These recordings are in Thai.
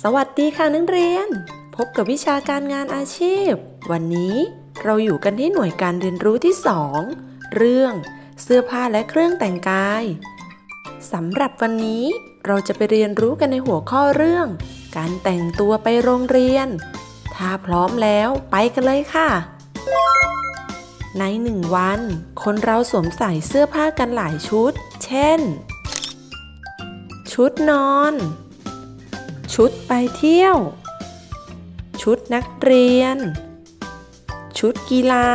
สวัสดีค่ะนักเรียน พบกับวิชาการงานอาชีพ วันนี้เราอยู่กันที่หน่วยการเรียนรู้ที่ 2 เรื่อง เสื้อผ้าและเครื่องแต่งกายสำหรับวันนี้เราจะไปเรียนรู้กันในหัวข้อเรื่อง การแต่งตัวไปโรงเรียน ถ้าพร้อมแล้วไปกันเลยค่ะ ในหนึ่งวัน คนเราสวมใส่เสื้อผ้ากันหลายชุด เช่น ชุดนอน ชุดไปเที่ยว ชุดนักเรียน ชุดกีฬา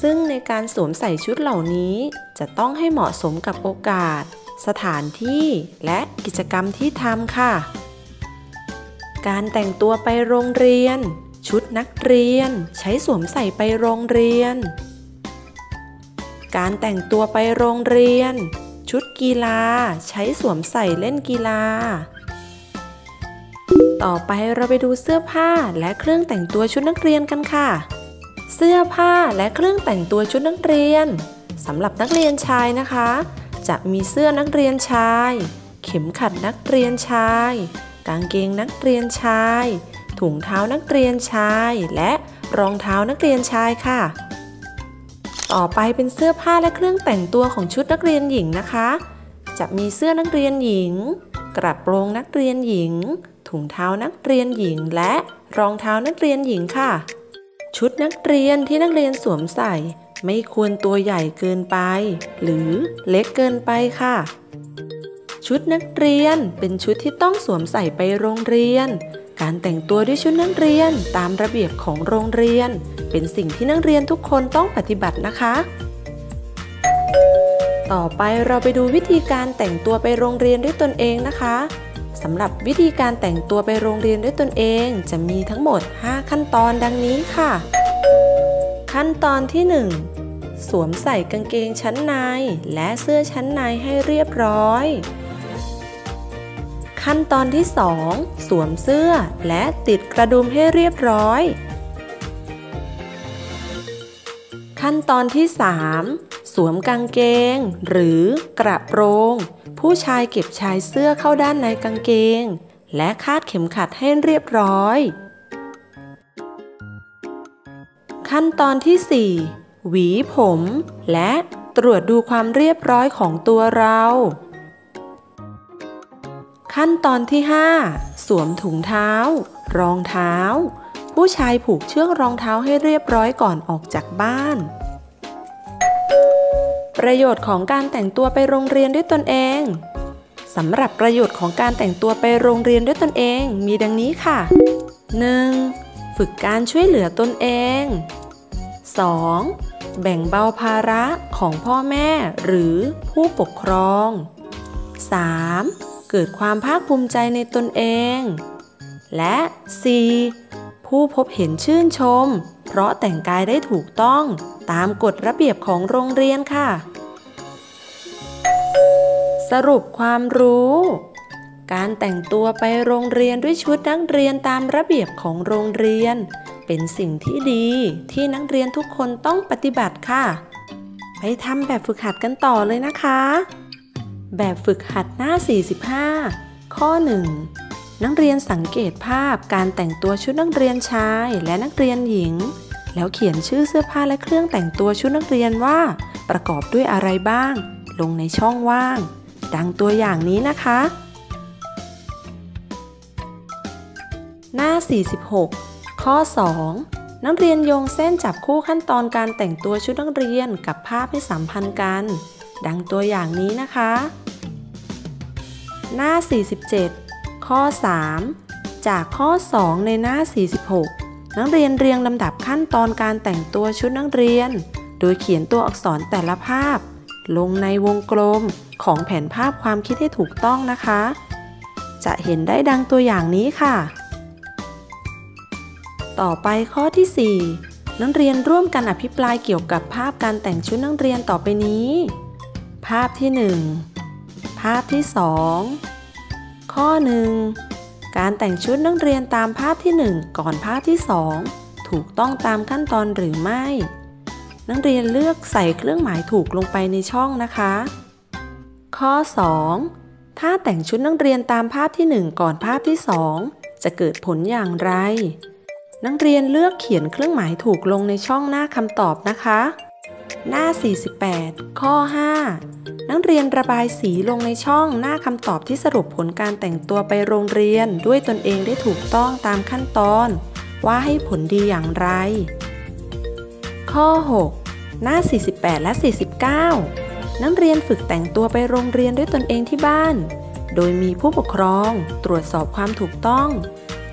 ซึ่งในการสวมใส่ชุดเหล่านี้จะต้องให้เหมาะสมกับโอกาส สถานที่และกิจกรรมที่ทำค่ะ การแต่งตัวไปโรงเรียน ชุดนักเรียนใช้สวมใส่ไปโรงเรียน การแต่งตัวไปโรงเรียน ชุดกีฬา ใช้สวมใส่เล่นกีฬา ต่อไปเราไปดูเสื้อผ้าและเครื่องแต่งตัวชุดนักเรียนกันค่ะ เสื้อผ้าและเครื่องแต่งตัวชุดนักเรียนสำหรับนักเรียนชายนะคะ จะมีเสื้อนักเรียนชาย เข็มขัดนักเรียนชาย กางเกงนักเรียนชาย ถุงเท้านักเรียนชาย และรองเท้านักเรียนชายค่ะ ต่อไปเป็นเสื้อผ้าและเครื่องแต่งตัวของชุดนักเรียนหญิงนะคะ จะมีเสื้อนักเรียนหญิง กระโปรงนักเรียนหญิง ถุงเท้านักเรียนหญิง และรองเท้านักเรียนหญิงค่ะ ชุดนักเรียนที่นักเรียนสวมใส่ ไม่ควรตัวใหญ่เกินไป หรือเล็กเกินไปค่ะ ชุดนักเรียนเป็นชุดที่ต้องสวมใส่ไปโรงเรียน การแต่งตัวด้วยชุดนักเรียนตามระเบียบของโรงเรียน เป็นสิ่งที่นักเรียนทุกคนต้องปฏิบัตินะคะ ต่อไปเราไปดูวิธีการแต่งตัวไปโรงเรียนด้วยตนเองนะคะสำหรับวิธีการแต่งตัวไปโรงเรียนด้วยตนเอง จะมีทั้งหมด 5 ขั้นตอนดังนี้ค่ะ ขั้นตอนที่ 1 สวมใส่กางเกงชั้นใน และเสื้อชั้นในให้เรียบร้อย ขั้นตอนที่ 2 สวมเสื้อและติดกระดุมให้เรียบร้อย ขั้นตอนที่ 3 สวมกางเกง หรือกระโปรง ผู้ชายเก็บชายเสื้อเข้าด้านในกางเกง และคาดเข็มขัดให้เรียบร้อย ขั้นตอนที่ 4 หวีผม และตรวจดูความเรียบร้อยของตัวเรา ขั้นตอนที่ 5 สวมถุงเท้า รองเท้า ผู้ชายผูกเชือกรองเท้าให้เรียบร้อยก่อนออกจากบ้าน ประโยชน์ของการแต่งตัวไปโรงเรียนด้วยตนเองสำหรับประโยชน์ของการแต่งตัวไปโรงเรียนด้วยตนเองมีดังนี้ค่ะ 1. ฝึกการช่วยเหลือตนเอง 2. แบ่งเบาภาระของพ่อแม่หรือผู้ปกครอง 3. เกิดความภาคภูมิใจในตนเอง และ 4. ผู้พบเห็นชื่นชม เพราะแต่งกายได้ถูกต้องตามกฎระเบียบของโรงเรียนค่ะ สรุปความรู้ การแต่งตัวไปโรงเรียนด้วยชุดนักเรียนตามระเบียบของโรงเรียน เป็นสิ่งที่ดีที่นักเรียนทุกคนต้องปฏิบัติค่ะ ไปทำแบบฝึกหัดกันต่อเลยนะคะ แบบฝึกหัดหน้า 45 ข้อ 1 นักเรียนสังเกตภาพการแต่งตัวชุดนักเรียนชายและนักเรียนหญิง แล้วเขียนชื่อเสื้อผ้าและเครื่องแต่งตัวชุดนักเรียนว่า ประกอบด้วยอะไรบ้าง ลงในช่องว่าง ดังตัวอย่างนี้นะคะ หน้า 46 ข้อ 2นักเรียนโยงเส้นจับคู่ขั้นตอนการแต่งตัวชุดนักเรียนกับภาพให้สัมพันธ์กัน ดังตัวอย่างนี้นะคะ หน้า 47 ข้อ 3 จากข้อ 2 ในหน้า 46 นักเรียนเรียงลำดับขั้นตอนการแต่งตัวชุดนักเรียน โดยเขียนตัวอักษรแต่ละภาพ ลงในวงกลมของแผนภาพความคิดให้ถูกต้องนะคะ จะเห็นได้ดังตัวอย่างนี้ค่ะ ต่อไปข้อที่ 4นักเรียนร่วมกันอภิปรายเกี่ยวกับภาพการแต่งชุดนักเรียนต่อไปนี้ ภาพที่ 1 ภาพที่ 2 ข้อ 1 การแต่งชุดนักเรียนตามภาพที่ 1 ก่อนภาพที่ 2 ถูกต้องตามขั้นตอนหรือไม่ นักเรียนเลือกใส่เครื่องหมายถูกลงไปในช่องนะคะ ข้อ 2 ถ้าแต่งชุดนักเรียนตามภาพที่ 1 ก่อนภาพที่ 2 จะเกิดผลอย่างไร นักเรียนเลือกเขียนเครื่องหมายถูกลงในช่องหน้าคำตอบนะคะ หน้า 48 ข้อ 5 นักเรียนระบายสีลงในช่องหน้าคำตอบที่สรุปผลการแต่งตัวไปโรงเรียนด้วยตนเองได้ถูกต้องตามขั้นตอน ว่าให้ผลดีอย่างไร ข้อ 6 หน้า 48 และ 49 นักเรียนฝึกแต่งตัวไปโรงเรียนด้วยตนเองที่บ้าน โดยมีผู้ปกครองตรวจสอบความถูกต้อง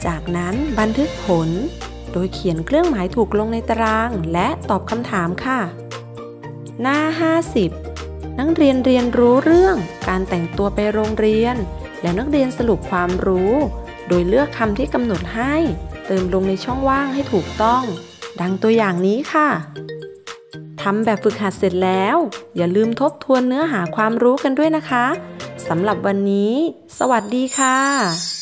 จากนั้นบันทึกผล โดยเขียนเครื่องหมายถูกลงในตาราง และตอบคำถามค่ะ หน้า 50 นักเรียนเรียนรู้เรื่องการแต่งตัวไปโรงเรียน แล้วนักเรียนสรุปความรู้ โดยเลือกคำที่กำหนดให้ เติมลงในช่องว่างให้ถูกต้อง ดังตัวอย่างนี้ค่ะทำแบบฝึกหัดเสร็จแล้ว อย่าลืมทบทวนเนื้อหาความรู้กันด้วยนะคะสำหรับวันนี้ สวัสดีค่ะ